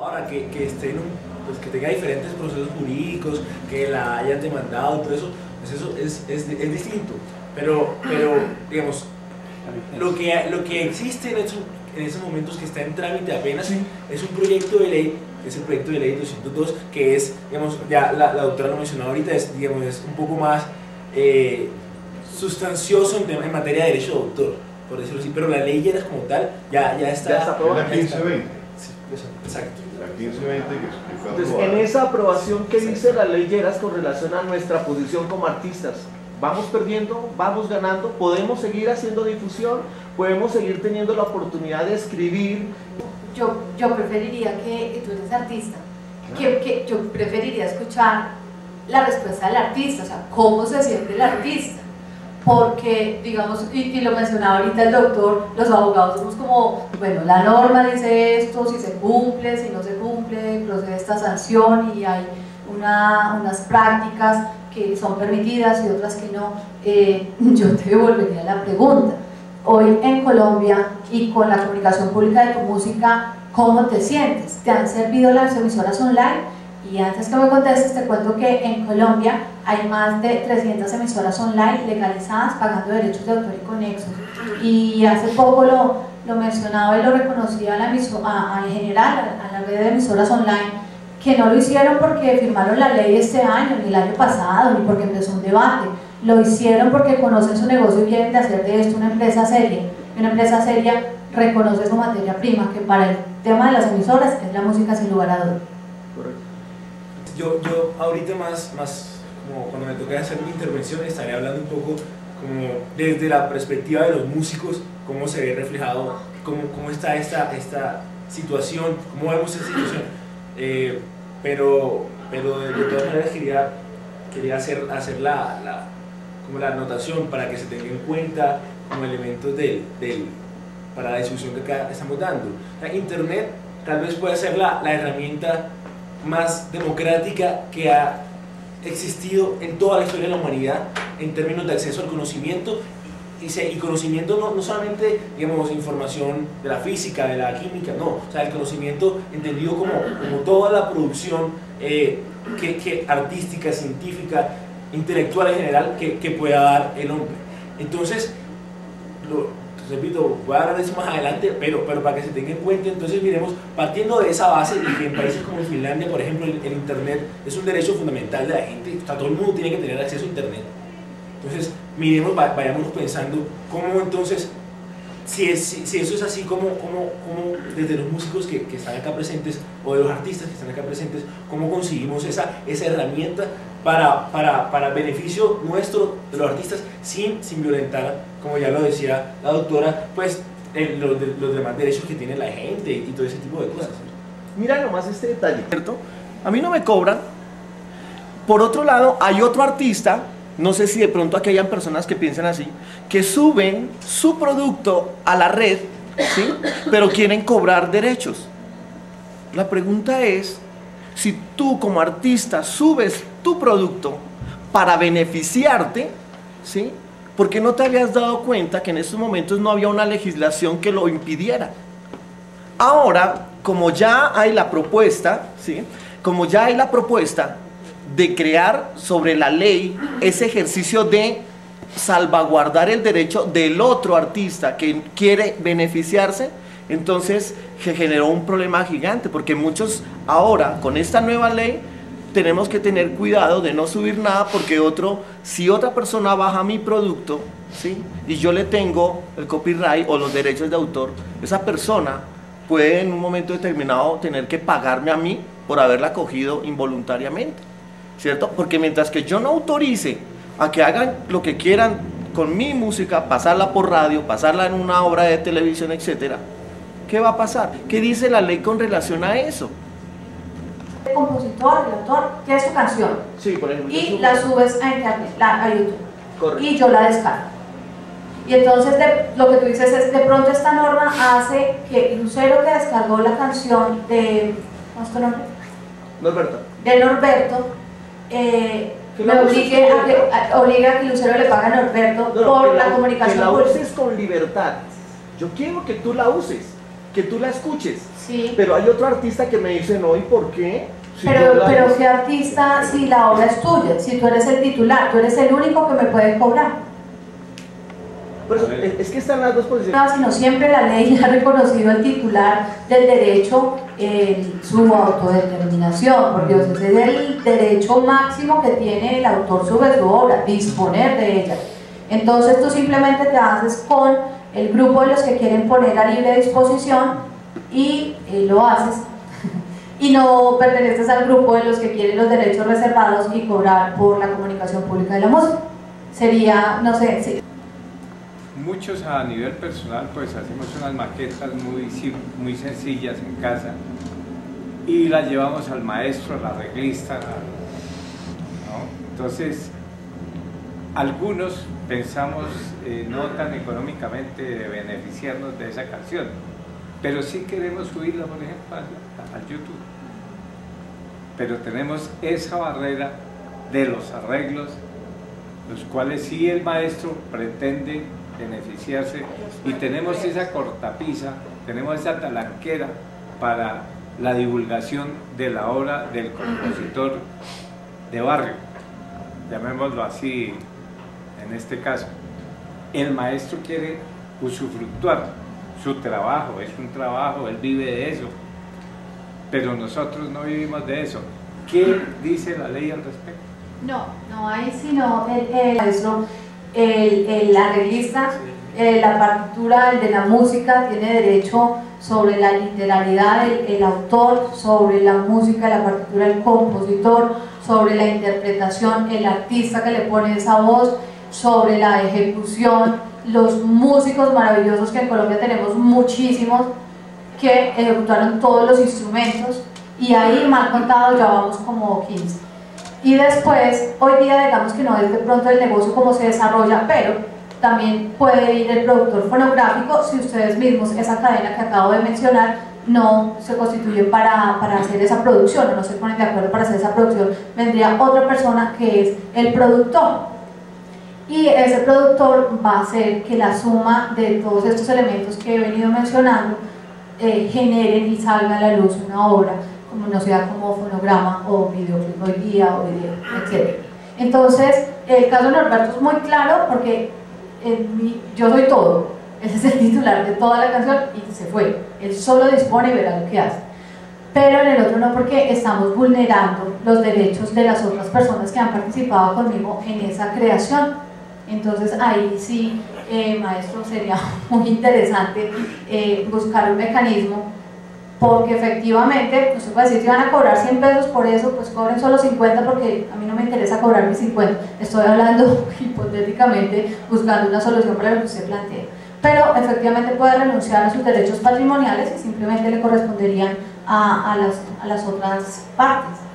Ahora, que, que estén, pues que tenga diferentes procesos jurídicos, que la hayan demandado, todo eso, pues eso es, es, es distinto. Pero, pero, digamos, lo que, lo que existe en esos, en esos momentos que está en trámite apenas es un proyecto de ley, es el proyecto de ley 202, que es, digamos, ya la, la doctora lo mencionó ahorita, es, digamos, es un poco más eh, sustancioso en, en, materia de derecho de autor, por decirlo así, pero la ley ya como tal, ya, ya está... Ya está aprobada. La 1520. Sí, exacto. La 1520 que fue Entonces, en esa aprobación que dice la ley Lleras con relación a nuestra posición como artistas, vamos perdiendo, vamos ganando, podemos seguir haciendo difusión, podemos seguir teniendo la oportunidad de escribir. Yo, yo preferiría que tú eres artista, que, que yo preferiría escuchar la respuesta del artista, o sea, cómo se siente el artista. Porque, digamos, y, lo mencionaba ahorita el doctor, los abogados somos como, bueno, la norma dice esto, si se cumple, si no se cumple, procede esta sanción y hay una, unas prácticas que son permitidas y otras que no. Eh, yo te devolvería la pregunta. Hoy en Colombia y con la comunicación pública de tu música, ¿cómo te sientes? ¿Te han servido las emisoras online? Y antes que me contestes, te cuento que en Colombia hay más de 300 emisoras online legalizadas pagando derechos de autor y conexos. Y hace poco lo, lo mencionaba y lo reconocía a la a, a, en general, a, la red de emisoras online, que no lo hicieron porque firmaron la ley este año, ni el año pasado, ni porque empezó un debate. Lo hicieron porque conocen su negocio y quieren hacer de esto una empresa seria. Y una empresa seria reconoce su materia prima, que para el tema de las emisoras es la música sin lugar a dudas. Correcto. Yo, yo ahorita más, más como cuando me toque hacer mi intervención estaré hablando un poco como desde la perspectiva de los músicos, cómo se ve reflejado, cómo, cómo está esta, esta situación, cómo vemos esta situación. Eh, pero, pero de, todas maneras quería, quería hacer, hacer la, la, como la anotación para que se tenga en cuenta como elementos del, del, para la discusión que acá estamos dando. Sea, Internet tal vez pueda ser la, la herramienta más democrática que ha existido en toda la historia de la humanidad en términos de acceso al conocimiento y, conocimiento no, no, solamente, digamos, información de la física, de la química, no, o sea, el conocimiento entendido como, como toda la producción eh, que, que, artística, científica, intelectual en general que, que pueda dar el hombre. Entonces, lo, repito, voy a hablar de eso más adelante, pero, pero para que se tenga en cuenta, entonces miremos, partiendo de esa base, y que en países como Finlandia, por ejemplo, el, Internet es un derecho fundamental de la gente, todo el mundo tiene que tener acceso a Internet. Entonces, miremos, vayámonos pensando cómo entonces, si, es, si eso es así, cómo, cómo, cómo desde los músicos que, que, están acá presentes, o de los artistas que están acá presentes, cómo conseguimos esa, esa herramienta para, para, para beneficio nuestro, de los artistas, sin, sin violentar, como ya lo decía la doctora, pues los, los, demás derechos que tiene la gente y todo ese tipo de cosas. Mira nomás este detalle, ¿cierto? A mí no me cobran. Por otro lado, hay otro artista, no sé si de pronto aquí hayan personas que piensan así, que suben su producto a la red, ¿sí? pero quieren cobrar derechos. La pregunta es, si tú como artista subes tu producto para beneficiarte, ¿sí? ¿Por qué no te habías dado cuenta que en estos momentos no había una legislación que lo impidiera? Ahora, como ya hay la propuesta, ¿sí? como ya hay la propuesta de crear sobre la ley ese ejercicio de salvaguardar el derecho del otro artista que quiere beneficiarse, entonces se generó un problema gigante, porque muchos ahora, con esta nueva ley, tenemos que tener cuidado de no subir nada, porque otro, si otra persona baja mi producto, ¿sí? y yo le tengo el copyright o los derechos de autor, esa persona puede en un momento determinado tener que pagarme a mí por haberla cogido involuntariamente, ¿cierto? Porque mientras que yo no autorice a que hagan lo que quieran con mi música, pasarla por radio, pasarla en una obra de televisión, etcétera, ¿qué va a pasar? ¿Qué dice la ley con relación a eso? El compositor, el autor, tiene su canción sí, por ejemplo, y la subes a internet, la, a YouTube, Correcto. y yo la descargo. Y entonces de, lo que tú dices es, de pronto esta norma hace que Lucero que descargó la canción de, ¿cómo es tu nombre? Norberto. De Norberto, eh, me obligue a, que, a, obliga a que Lucero le pague a Norberto no, no, por la, la, comunicación Que la uses con libertad. Yo quiero que tú la uses. que tú la escuches. Sí. Pero hay otro artista que me dice, no, ¿y por qué? Pero, pero qué artista si la obra es tuya, si tú eres el titular, tú eres el único que me puede cobrar. Por eso, es, que están las dos posiciones. No, sino siempre la ley ha reconocido al titular del derecho en su autodeterminación, por Dios, ese es el derecho máximo que tiene el autor sobre su obra, disponer de ella. Entonces tú simplemente te haces con el grupo de los que quieren poner a libre disposición y eh, lo haces y no perteneces al grupo de los que quieren los derechos reservados y cobrar por la comunicación pública de la música. Sería, no sé, sí, Muchos a nivel personal pues hacemos unas maquetas muy, muy sencillas en casa y las llevamos al maestro, al arreglista, ¿no? Entonces, algunos pensamos eh, no tan económicamente de beneficiarnos de esa canción, pero sí queremos subirla, por ejemplo, al YouTube. Pero tenemos esa barrera de los arreglos, los cuales sí el maestro pretende beneficiarse y tenemos esa cortapisa, tenemos esa talanquera para la divulgación de la obra del compositor de barrio, llamémoslo así en este caso. El maestro quiere usufructuar su trabajo, es un trabajo, él vive de eso, pero nosotros no vivimos de eso. ¿Qué dice la ley al respecto? No, no hay sino el, el maestro, el, el arreglista, eh, la partitura, el de la música, tiene derecho sobre la literalidad del el autor, sobre la música, la partitura, el compositor, sobre la interpretación, el artista que le pone esa voz, sobre la ejecución, los músicos maravillosos que en Colombia tenemos muchísimos que ejecutaron todos los instrumentos y ahí mal contado ya vamos como 15. Y después, hoy día digamos que no es de pronto el negocio como se desarrolla, pero también puede ir el productor fonográfico si ustedes mismos, esa cadena que acabo de mencionar, no se constituyen para, para hacer esa producción no se ponen de acuerdo para hacer esa producción, vendría otra persona que es el productor. Y ese productor va a hacer que la suma de todos estos elementos que he venido mencionando eh, generen y salga a la luz una obra, como no sea como fonograma o videoclip hoy día o video, etc. Entonces, el caso de Norberto es muy claro porque mi- yo soy todo. Ese es el titular de toda la canción y se fue. Él solo dispone y verá lo que hace. Pero en el otro no porque estamos vulnerando los derechos de las otras personas que han participado conmigo en esa creación. Entonces ahí sí, eh, maestro, sería muy interesante eh, buscar un mecanismo porque efectivamente, usted puede decir, si van a cobrar 100 pesos por eso, pues cobren solo 50 porque a mí no me interesa cobrar mis 50. Estoy hablando hipotéticamente, buscando una solución para lo que usted plantea. Pero efectivamente puede renunciar a sus derechos patrimoniales y simplemente le corresponderían a, las otras partes.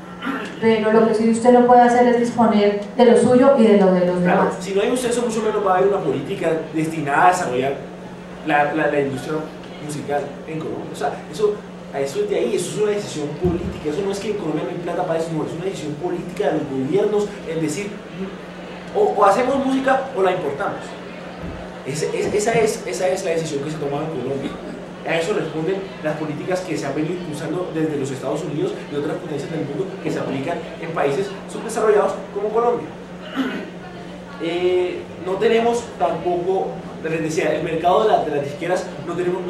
Pero lo que sí usted no puede hacer es disponer de lo suyo y de lo de los Claro, demás. si no hay un censo, mucho menos va a haber una política destinada a desarrollar la, la, la industria musical en Colombia. O sea, eso, a eso es de ahí, eso es una decisión política. Eso no es que en Colombia no hay plata para eso, no, es una decisión política de los gobiernos, es decir, o, o hacemos música o la importamos. Es- esa, es, esa es la decisión que se toma en Colombia. A eso responden las políticas que se han venido impulsando desde los Estados Unidos y otras potencias del mundo que se aplican en países subdesarrollados como Colombia. Eh, no tenemos tampoco, les decía, el mercado de, la- de las disqueras, no tenemos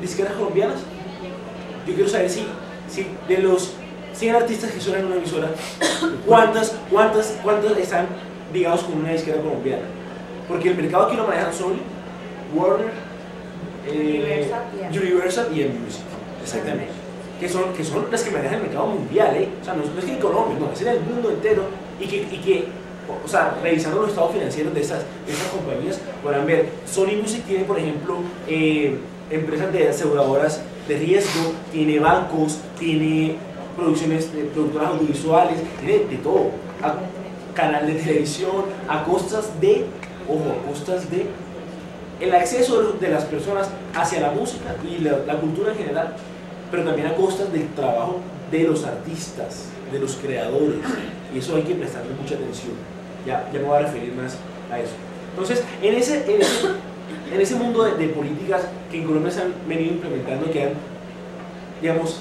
disqueras colombianas. Yo quiero saber si, si de los 100 artistas que suenan en una emisora, ¿cuántas, cuántas, cuántas están ligados con una disquera colombiana? Porque el mercado aquí lo manejan Sony, Warner, eh, Universal y M-Music. Exactamente. Que son, que son las que manejan el mercado mundial, ¿eh? O sea, no, no es que en Colombia, no, es en el mundo entero. Y que, y que o sea, revisando los estados financieros de estas, de estas compañías, podrán ver, Sony Music tiene, por ejemplo, eh, empresas de aseguradoras de riesgo, tiene bancos, tiene producciones, de productoras audiovisuales, tiene de todo. A- canal de televisión, a costas de, ojo, a costas de el acceso de las personas hacia la música y la, cultura en general, pero también a costas del trabajo de los artistas, de los creadores. Y eso hay que prestarle mucha atención. Ya, ya me voy a referir más a eso. Entonces, en ese, en ese en ese mundo de, de políticas que en Colombia se han venido implementando, que han, digamos,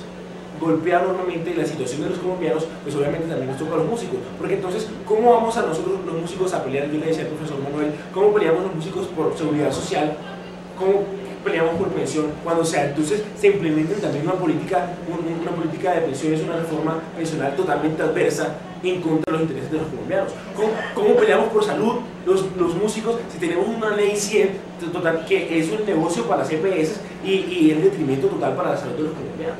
golpeado enormemente la situación de los colombianos, pues obviamente también nos toca a los músicos. Porque entonces, ¿cómo vamos a nosotros los músicos a pelear? Yo le decía al profesor Manuel, ¿cómo peleamos los músicos por seguridad social? ¿Cómo peleamos por pensión? Cuando sea, entonces se implementen también una política, un- una política de pensiones, una reforma pensional totalmente adversa en contra de los intereses de los colombianos. ¿Cómo, cómo peleamos por salud los, los músicos si tenemos una ley 100 total, que es un negocio para las EPS y, y el detrimento total para la salud de los colombianos?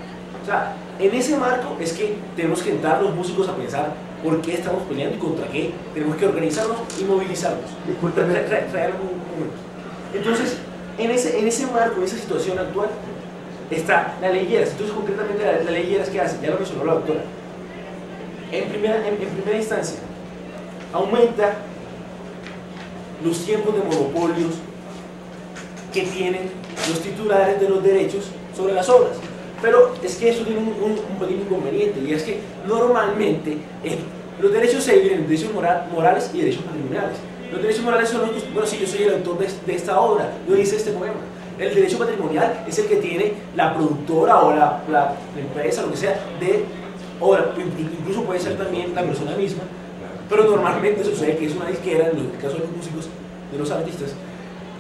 Sea, en ese marco es que tenemos que entrar los músicos a pensar por qué estamos peleando y contra qué. Tenemos que organizarnos y movilizarnos. Discúlpeme. Tra- tra- traer un momento. Entonces, en ese, en ese marco, en esa situación actual, está la ley Lleras. Entonces, concretamente, la, la ley Lleras, ¿qué hace? Ya lo mencionó la doctora. En primera, en, en primera instancia, aumenta los tiempos de monopolios que tienen los titulares de los derechos sobre las obras. Pero es que eso tiene un, un, un pequeño inconveniente y es que normalmente eh, los derechos se dividen en derechos mora- morales y derechos patrimoniales. Los derechos morales son los que, bueno, sí, yo soy el autor de, de esta obra, yo hice este poema. El derecho patrimonial es el que tiene la productora o la, la empresa, lo que sea, de obra. Incluso puede ser también la persona misma, pero normalmente sucede que es una disquera, en el caso de los músicos, de los artistas,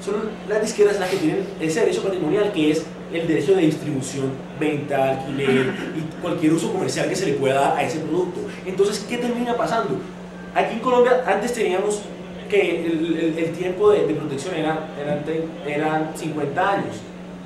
son las disqueras las que tienen ese derecho patrimonial que es el derecho de distribución, venta, alquiler y cualquier uso comercial que se le pueda dar a ese producto. Entonces, ¿qué termina pasando? Aquí en Colombia antes teníamos que el, el- el tiempo de, de protección era, tre- eran 50 años.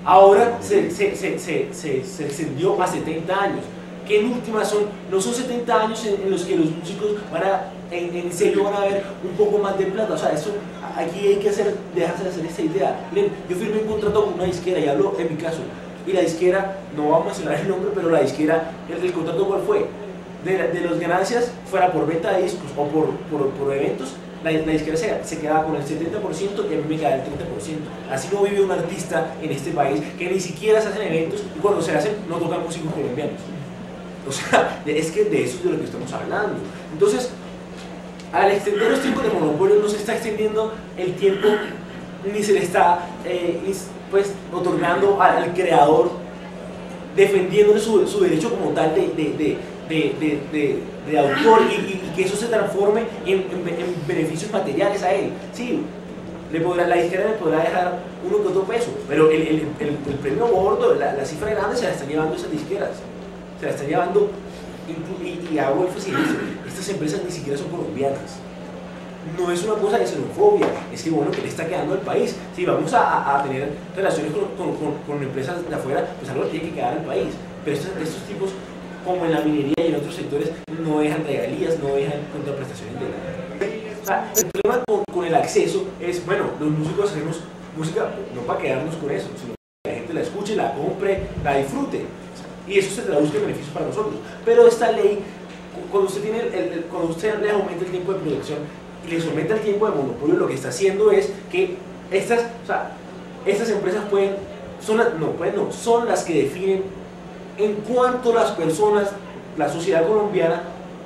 Ahora se, se, se- se extendió a 70 años. Que en última son, no son 70 años en, en los que los músicos van a, en, en serio van a ver un poco más de plata. O sea, eso aquí hay que hacer, dejarse de hacer esta idea. Miren, yo firmé un contrato con una disquera y hablo en mi caso. Y la disquera, no vamos a mencionar el nombre, pero la disquera, el, el contrato cuál fue? De, de las ganancias, fuera por venta de discos o por, por, por eventos, la, la disquera se, se quedaba con el 70% y a mí me quedaba el 30%. Así no vive un artista en este país que ni siquiera se hacen eventos y cuando se hacen no tocan músicos colombianos. O sea, es que de eso es de lo que estamos hablando. Entonces, al extender los tiempos de monopolio no se está extendiendo el tiempo ni se le está eh, pues, otorgando al, creador defendiéndole su, su derecho como tal de, de, de, de, autor y, y- y que eso se transforme en, en en beneficios materiales a él. Sí, le podrá, la disquera le podrá dejar uno que otro peso, pero el, el, el, el premio gordo, la, la cifra grande se la están llevando esas disqueras. Se la están llevando, y, y hago énfasis en eso, estas empresas ni siquiera son colombianas no es una cosa de xenofobia, es que bueno, que le está quedando al país. Si vamos a, a- tener relaciones con, con- con- con empresas de afuera, pues algo tiene que quedar al país. Pero estos, estos tipos, como en la minería y en otros sectores, no dejan regalías, no dejan contraprestaciones de nada. O sea, el problema con, con el acceso es, bueno, los músicos hacemos música no para quedarnos con eso, sino que la gente la escuche, la compre, la disfrute. Y eso se traduzca en beneficios para nosotros. Pero esta ley, cu- cuando usted, tiene el- el- cuando usted le aumenta el tiempo de producción y le aumenta el tiempo de monopolio, lo que está haciendo es que estas, o sea, estas empresas pueden, son las, no, pueden no, son las que definen en cuánto las personas, la sociedad colombiana,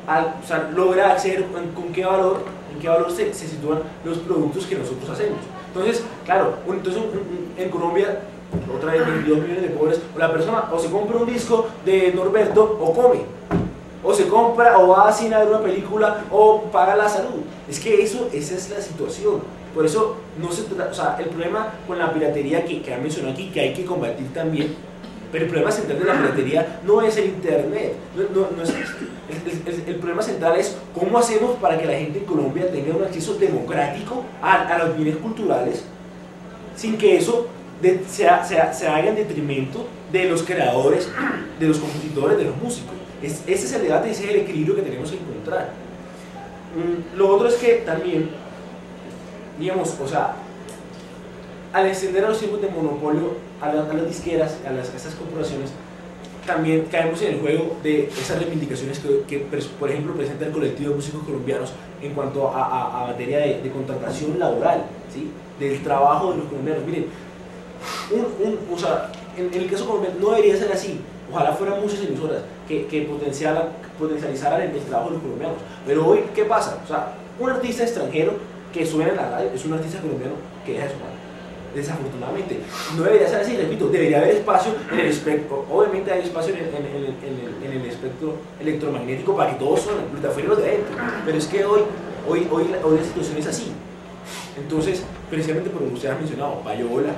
al- o sea, logra acceder, en- con qué valor, en qué valor se, se sitúan los productos que nosotros hacemos. Entonces, claro, entonces en Colombia, otra vez 22 millones de pobres, o la persona o se compra un disco de Norberto o come, o se compra o va a cine una película o paga la salud. Es que eso, esa es la situación. Por eso no se trata, o sea, el problema con la piratería que, que han mencionado aquí, que hay que combatir también, pero el problema central de la piratería no es el internet, no, no- no es- el, el- el problema central es cómo hacemos para que la gente en Colombia tenga un acceso democrático a, a los bienes culturales sin que eso de- se haga en detrimento de los creadores, de los compositores, de los músicos. Es- ese es el debate, ese es el equilibrio que tenemos que encontrar. Mm, Lo otro es que también, digamos, o sea, al extender a los tiempos de monopolio a, la- a las disqueras, a, las, a estas corporaciones, también caemos en el juego de esas reivindicaciones que, que, por ejemplo, presenta el colectivo de músicos colombianos en cuanto a- a materia de, de contratación laboral, ¿sí? del trabajo de los colombianos. Miren, un, un- o sea, en, en el caso colombiano no debería ser así. Ojalá fueran muchas emisoras que, que potenciaran, potencializaran el, el trabajo de los colombianos. Pero hoy, ¿qué pasa? O sea, un artista extranjero que suena en la radio es un artista colombiano que deja de sonar. desafortunadamente. No debería ser así, repito, debería haber espacio en el espectro, obviamente hay espacio en el, en el- en el- espectro electromagnético para que todos son los de afuera y los de adentro, pero es que hoy, hoy, hoy, hoy la situación es así. Entonces, precisamente por lo que usted ha mencionado, payola,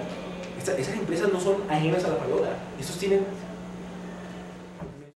esas empresas no son ajenas a la payola, estos tienen